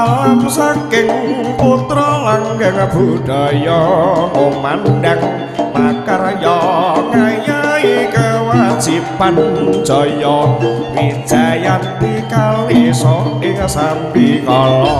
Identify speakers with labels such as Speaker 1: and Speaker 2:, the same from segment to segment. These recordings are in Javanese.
Speaker 1: Salam saking putra langgeng budaya ngomandang makarya ngayahi kewajiban jaya. Wijayanti kalisa ing sambikala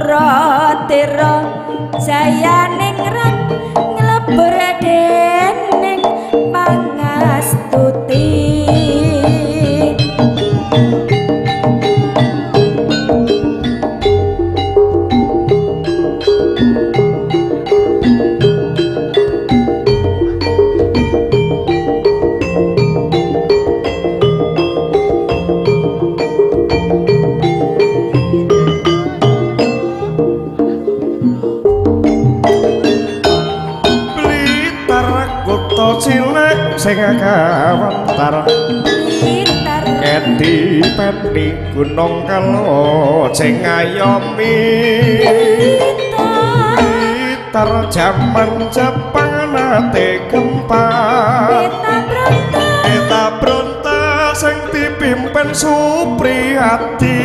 Speaker 1: pura tira jayaning rat nglebur dening pangastuti. Gunung kalo sing ngayomi. Gitar jaman Jepang nate gempa eta bronta sing dipimpin Supriyati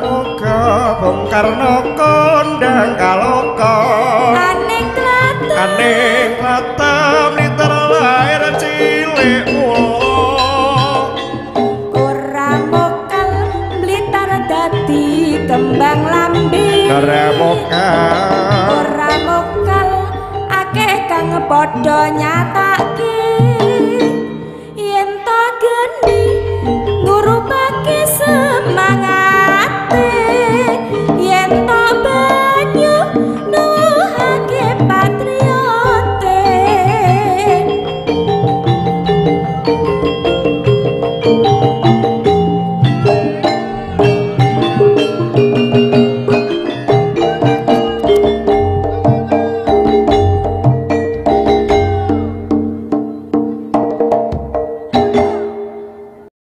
Speaker 1: muga bung karna kondang kaloka.
Speaker 2: Aning klatem
Speaker 1: aning klatem niter lahir cilik
Speaker 2: ora mokal mlitar dadi kembang lambe.
Speaker 1: Ora mokal.
Speaker 2: Ora mokal akeh kang padha nyatake